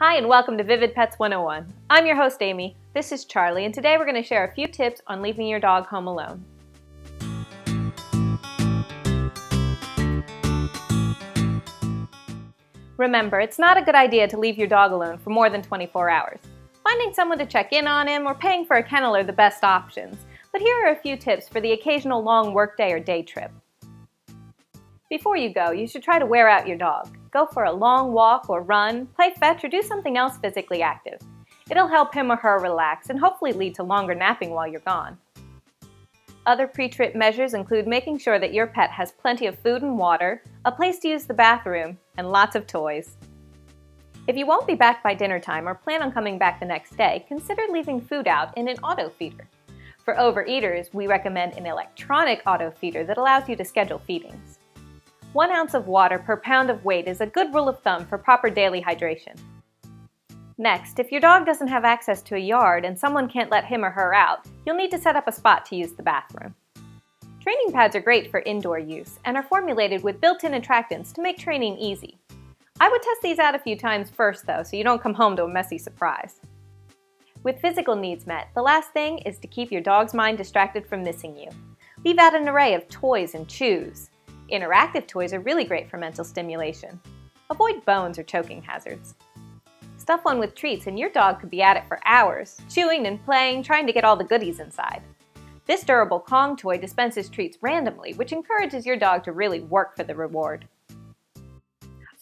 Hi and welcome to Vivid Pets 101. I'm your host Amy. This is Charlie and today we're going to share a few tips on leaving your dog home alone. Remember, it's not a good idea to leave your dog alone for more than 24 hours. Finding someone to check in on him or paying for a kennel are the best options, but here are a few tips for the occasional long workday or day trip. Before you go, you should try to wear out your dog. Go for a long walk or run, play fetch, or do something else physically active. It'll help him or her relax and hopefully lead to longer napping while you're gone. Other pre-trip measures include making sure that your pet has plenty of food and water, a place to use the bathroom, and lots of toys. If you won't be back by dinner time or plan on coming back the next day, consider leaving food out in an auto feeder. For overeaters, we recommend an electronic auto feeder that allows you to schedule feedings. One ounce of water per pound of weight is a good rule of thumb for proper daily hydration. Next, if your dog doesn't have access to a yard and someone can't let him or her out, you'll need to set up a spot to use the bathroom. Training pads are great for indoor use and are formulated with built-in attractants to make training easy. I would test these out a few times first though, so you don't come home to a messy surprise. With physical needs met, the last thing is to keep your dog's mind distracted from missing you. Leave out an array of toys and chews. Interactive toys are really great for mental stimulation. Avoid bones or choking hazards. Stuff one with treats and your dog could be at it for hours, chewing and playing, trying to get all the goodies inside. This durable Kong toy dispenses treats randomly, which encourages your dog to really work for the reward.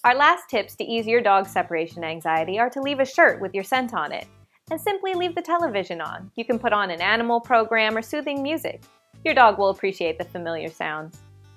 Our last tips to ease your dog's separation anxiety are to leave a shirt with your scent on it, and simply leave the television on. You can put on an animal program or soothing music. Your dog will appreciate the familiar sounds.